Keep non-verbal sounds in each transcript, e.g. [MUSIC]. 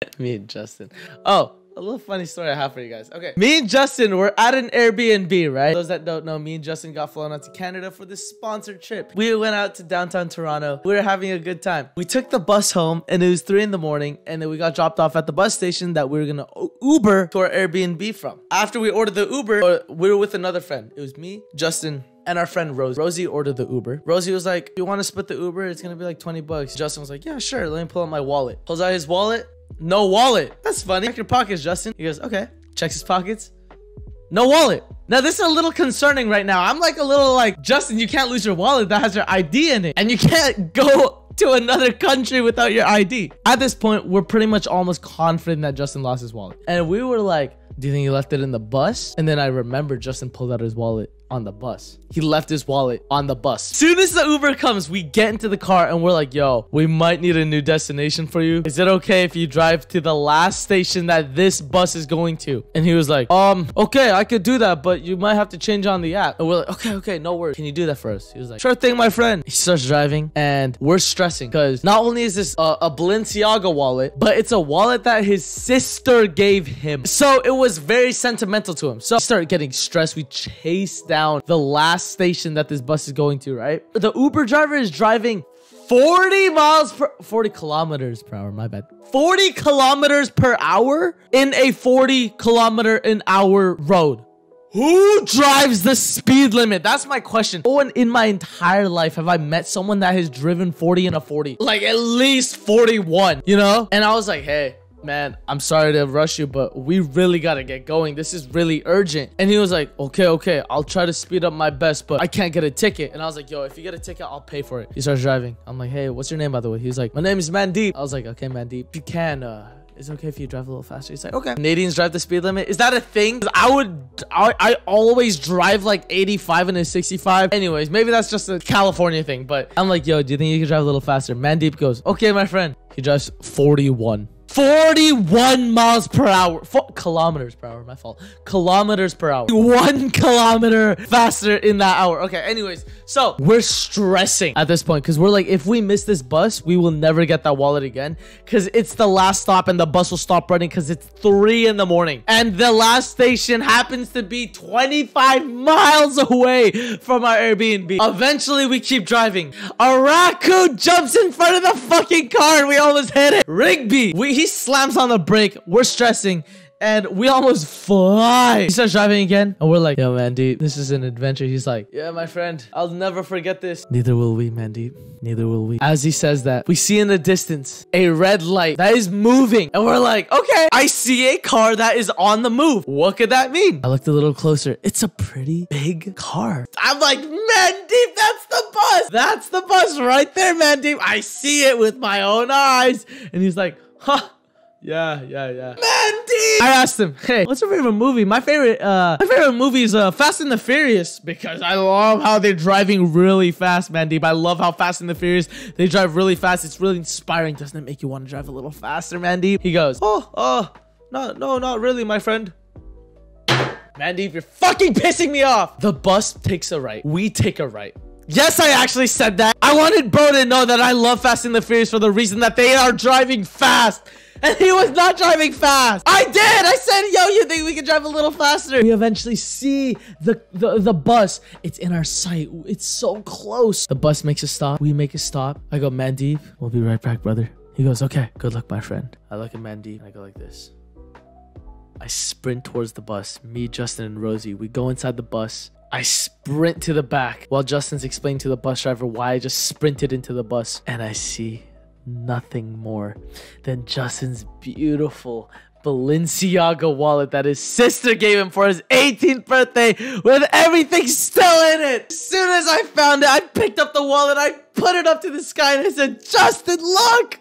[LAUGHS] Me and Justin. Oh, a little funny story I have for you guys. Okay. Me and Justin were at an Airbnb, right? Those that don't know, me and Justin got flown out to Canada for this sponsored trip. We went out to downtown Toronto. We were having a good time. We took the bus home and it was three in the morning and then we got dropped off at the bus station that we were gonna Uber to our Airbnb from. After we ordered the Uber, uh, we were with another friend. It was me, Justin, and our friend Rosie. Rosie ordered the Uber. Rosie was like, You want to split the Uber? It's gonna be like 20 bucks. Justin was like, Yeah, sure. Let me pull out my wallet. Pulls out his wallet. No wallet. That's funny. Check your pockets, Justin. He goes, okay. Checks his pockets. No wallet. Now this is a little concerning right now. I'm like a little like, Justin, you can't lose your wallet that has your ID in it. And you can't [LAUGHS] go to another country without your ID. At this point, we're pretty much almost confident that Justin lost his wallet. And we were like, do you think he left it in the bus? And then I remember Justin pulled out his wallet on the bus. He left his wallet on the bus. Soon as the Uber comes, we get into the car and we're like, yo, we might need a new destination for you. Is it okay if you drive to the last station that this bus is going to? And he was like, um, okay, I could do that, but you might have to change on the app. And we're like, okay, okay, no worries. Can you do that for us? He was like, sure thing, my friend. He starts driving and we're stressing because not only is this a, a Balenciaga wallet, but it's a wallet that his sister gave him. So it was very sentimental to him. So we started getting stressed. We chased down the last station that this bus is going to, right? The Uber driver is driving 40 miles per 40 kilometers per hour my bad. 40 kilometers per hour in a 40 kilometer an hour road. Who drives the speed limit? That's my question. No one in my entire life have i met someone that has driven 40 in a 40 like at least 41 you know? And i was like hey man, I'm sorry to rush you, but we really gotta get going. This is really urgent. And he was like, okay, okay, I'll try to speed up my best, but I can't get a ticket. And I was like, yo, if you get a ticket, I'll pay for it. He starts driving. I'm like, hey, what's your name, by the way? He's like, my name is Mandeep. I was like, okay, Mandeep, you can, uh, it's okay if you drive a little faster. He's like, okay. Canadians drive the speed limit. Is that a thing? I would, I, I always drive like 85 and a 65. Anyways, maybe that's just a California thing, but I'm like, yo, do you think you can drive a little faster? Mandeep goes, okay, my friend. He drives 41. 41 miles per hour. Kilometers per hour, my fault. Kilometers per hour. One [LAUGHS] kilometer faster in that hour. Okay, anyways, so we're stressing at this point because we're like, if we miss this bus, we will never get that wallet again because it's the last stop and the bus will stop running because it's 3 in the morning. And the last station happens to be 25 miles away from our Airbnb. Eventually, we keep driving. A raccoon jumps in front of the fucking car and we almost hit it. Rigby, we he slams on the brake. We're stressing. And we almost fly. He starts driving again. And we're like, yo, Mandeep, this is an adventure. He's like, yeah, my friend, I'll never forget this. Neither will we, Mandeep. Neither will we. As he says that, we see in the distance a red light that is moving. And we're like, okay, I see a car that is on the move. What could that mean? I looked a little closer. It's a pretty big car. I'm like, Mandeep, that's the bus. That's the bus right there, Mandeep. I see it with my own eyes. And he's like, huh. Yeah, yeah, yeah. Mandy! I asked him, hey, what's your favorite movie? My favorite, uh, my favorite movie is uh, Fast and the Furious because I love how they're driving really fast, Mandeep. I love how Fast and the Furious, they drive really fast. It's really inspiring. Doesn't it make you want to drive a little faster, Mandeep? He goes, oh, oh, no, no, not really, my friend. Mandeep, you're fucking pissing me off. The bus takes a right. We take a right. Yes, I actually said that. I wanted bro to know that I love Fast and the Furious for the reason that they are driving fast. [LAUGHS] And he was not driving fast. I did. I said, yo, you think we can drive a little faster? We eventually see the, the, the bus. It's in our sight. It's so close. The bus makes a stop. We make a stop. I go, Mandeep, we'll be right back, brother. He goes, okay, good luck, my friend. I look at Mandeep. I go like this. I sprint towards the bus. Me, Justin, and Rosie. We go inside the bus. I sprint to the back while Justin's explaining to the bus driver why I just sprinted into the bus. And I see nothing more than Justin's beautiful Balenciaga wallet that his sister gave him for his 18th birthday with everything still in it. As soon as I found it, I picked up the wallet, I put it up to the sky and I said, Justin, look!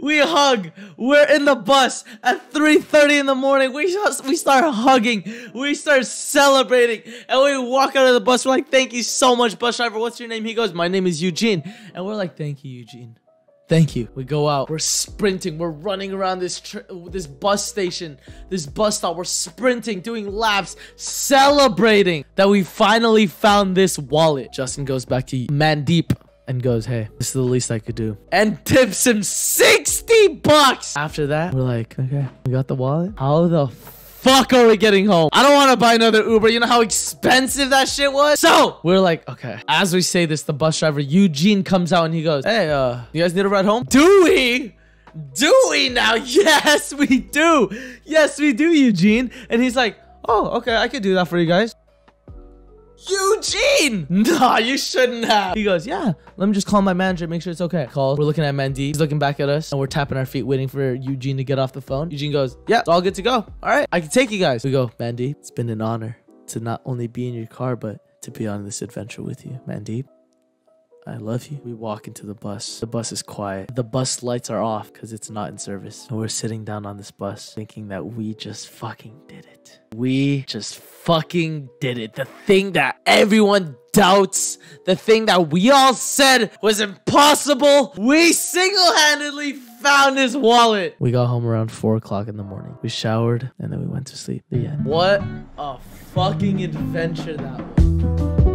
We hug. We're in the bus at 3.30 in the morning. We, we start hugging. We start celebrating. And we walk out of the bus. We're like, thank you so much, bus driver. What's your name? He goes, my name is Eugene. And we're like, thank you, Eugene. Thank you. We go out. We're sprinting. We're running around this this bus station, this bus stop. We're sprinting, doing laps, celebrating that we finally found this wallet. Justin goes back to Mandeep and goes, Hey, this is the least I could do. And tips him 60 bucks. After that, we're like, Okay, we got the wallet. How the fuck are we getting home? I don't want to buy another Uber. You know how expensive that shit was? So we're like, okay. As we say this, the bus driver, Eugene, comes out and he goes, Hey, uh, you guys need a ride home? Do we? Do we now? [LAUGHS] Yes, we do. Yes, we do, Eugene. And he's like, Oh, okay, I could do that for you guys. Eugene! [LAUGHS] Nah, you shouldn't have. He goes, yeah, let me just call my manager, make sure it's okay. Call. We're looking at Mandy. He's looking back at us and we're tapping our feet waiting for Eugene to get off the phone. Eugene goes, yeah, it's all good to go. All right, I can take you guys. We go, Mandy, it's been an honor to not only be in your car, but to be on this adventure with you. Mandeep, I love you. We walk into the bus. The bus is quiet. The bus lights are off because it's not in service. And we're sitting down on this bus thinking that we just fucking did it. We just fucking did it. The thing that everyone doubts, the thing that we all said was impossible, we single handedly found his wallet. We got home around 4 o'clock in the morning. We showered and then we went to sleep. The end. What a fucking adventure that was.